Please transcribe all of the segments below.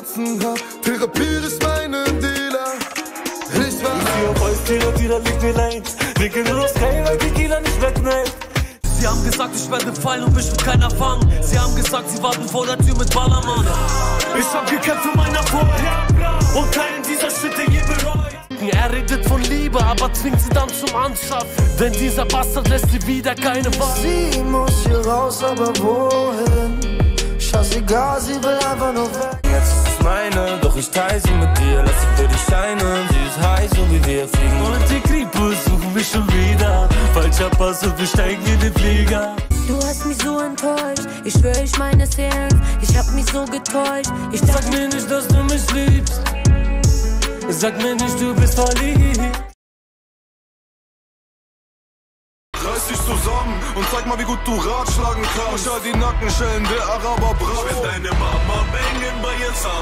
Schmerzen hab. Therapie ist meine Dealer. Ich war. Ich auf euch, Tira, Tira, liegt mir leid. Trinke nur das Geil, weil Tequila nicht wegknallt. Sie haben gesagt, ich werde fallen und mich wird keiner fangen. Sie haben gesagt, sie warten vor der Tür mit Ballermann. Ich hab gekämpft für meinen Erfolg. Und keinen dieser Schritte je bereut. Er redet von Liebe, aber zwingt sie dann zum Anschaffen. Denn dieser Bastard lässt sie wieder keine Wahl. Sie muss hier raus, aber wohin? Scheißegal, sie will einfach nur weg. Jetzt meine, doch ich teile sie mit dir. Lass sie für dich scheinen, sie ist heiß, so wie wir fliegen. Und die Kripo suchen mich schon wieder. Falscher Pass und wir steigen in den Flieger. Du hast mich so enttäuscht, ich schwör, ich meine es ernst. Ich hab mich so getäuscht. Ich Sag mir nicht, dass du mich liebst. Sag mir nicht, du bist verliebt. Reiß dich zusammen und zeig mal, wie gut du Ratschlagen kannst. Schau die Nackenschellen der Araber braucht. Wenn deine Mama bängen bei ihr Samen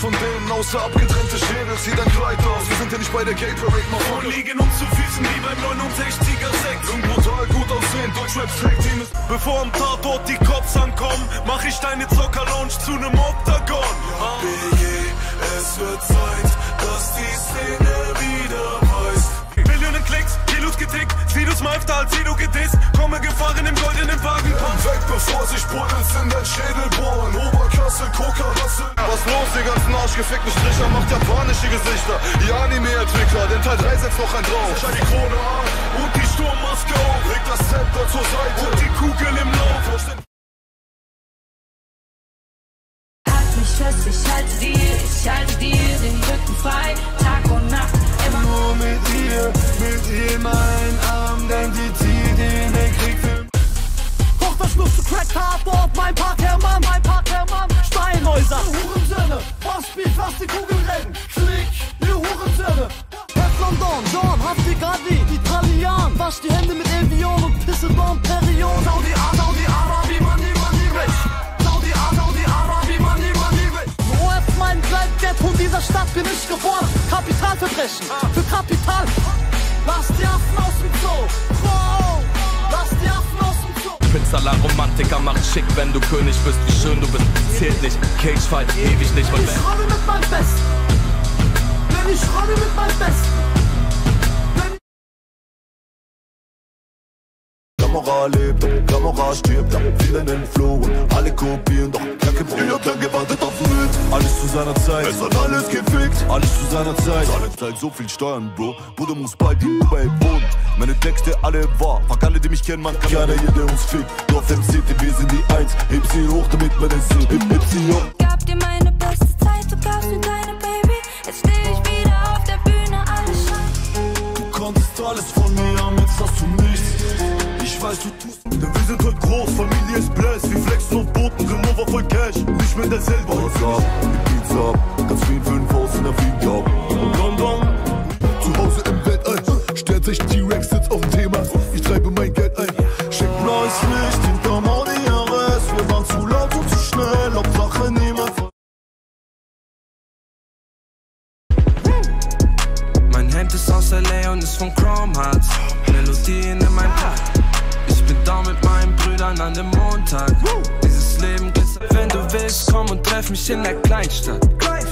von denen, außer abgetrennte Schere. Zieh dein Kleid aus, wir sind ja nicht bei der Gay Parade, Und Motherfucker. liegen uns zu Füßen wie beim 69er Sekt. Und brutal gut aussehen, Deutschrap Fake Team ist. Bevor am Tatort die Cops ankommen, mach ich deine Zocker-Lounge zu nem Oktagon. BG, es wird Zeit, dass die Szene wieder weiß. Millionen Klicks, Kilos getickt, Sidos mal öfter als Sido gedisst. Komme gefahren im goldenen Wagen. Weg, bevor sich Bullets in dein Schädel arschgefickten Stricher? Macht japanische Gesichter. Die Anime-Entwickler, denn Teil 3 setzt noch ein drauf. Schau die Krone an Und die Sturmmaske auf. leg das Zepter zur Seite. Und die Kugel im Lauf. halt mich fest, ich halte dir, ich halte dir den Rücken frei. Tag und Nacht, immer Nur mit ihr, mit ihr mein Arm, lass die Kugeln rennen. Flick, ihr Hurensöhne. Teflon Don, Don, Haftigadi, Italian. Wasch die Hände mit Evian und pisse Don Perion. Saudi, A, Saudi, Arabi, Money, Money, Rich. Saudi, A, Saudi, Arabi, Money, Money, Rich. Ist mein Geld und dieser Stadt bin ich geboren. Kapitalverbrechen, für Kapital. Schick, wenn du König bist. Wie schön du bist, zählt nicht. Cagefight, ewig nicht. Weil Ich rolle mit meinem Besten. Wenn ich rolle mit meinem Besten. Kamera lebt, Kamera stirbt, viele nennen Flow und alle kopieren, doch Kacke Brüder hat lang gewartet auf Hit. Alles zu seiner Zeit, es hat alles gefickt, alles zu seiner Zeit. Alle zahlen so viel Steuern, Bro, Bruder muss bald in Dubai wohnen. Meine Texte alle wahr, fuck alle, die mich kennen, man kann keiner hier, der uns fickt. Dorf MC, wir sind die Eins, heb sie hoch, damit man es sieht, heb, heb sie hoch. gab dir meine beste Zeit, du gabst mir deine Baby. Jetzt steh ich wieder auf der Bühne, alles scheint. Du konntest alles von mir haben, jetzt hast du nichts. Ich weiß, du tust. Denn wir sind heute groß, Familie ist blessed. Wir flexen auf Booten, Remover voll Cash. Nicht mehr derselbe. Was ab, die Pizza ab. Hemd ist aus L.A. und ist von Chrome Hearts. Melodien in meinem Kopf. Ich bin da mit meinen Brüdern an dem Montag. Dieses Leben glitzert. Wenn du willst, komm und treff mich in der Kleinstadt.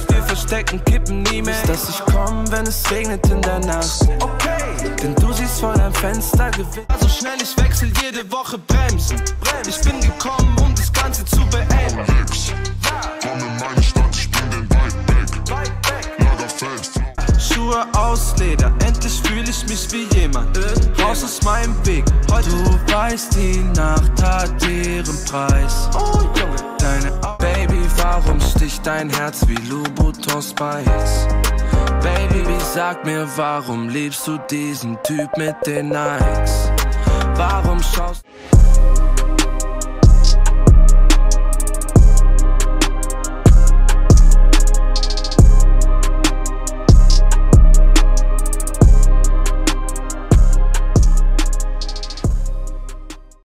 Wir verstecken Kippen nie mehr. Dass ich komm, wenn es regnet in der Nacht. Okay. Denn du siehst vor deinem Fenster Gewitter. So schnell ich wechsel jede Woche Bremsen. Ich bin gekommen, um das Ganze zu beenden. Schuhe aus Leder, endlich fühle ich mich wie jemand. Raus aus meinem Weg, heute du weißt, die Nacht hat ihren Preis. Oh Junge, deine Au Baby, warum sticht dein Herz wie Louboutin Spice? Baby, sag mir, warum liebst du diesen Typ mit den Nikes? Warum schaust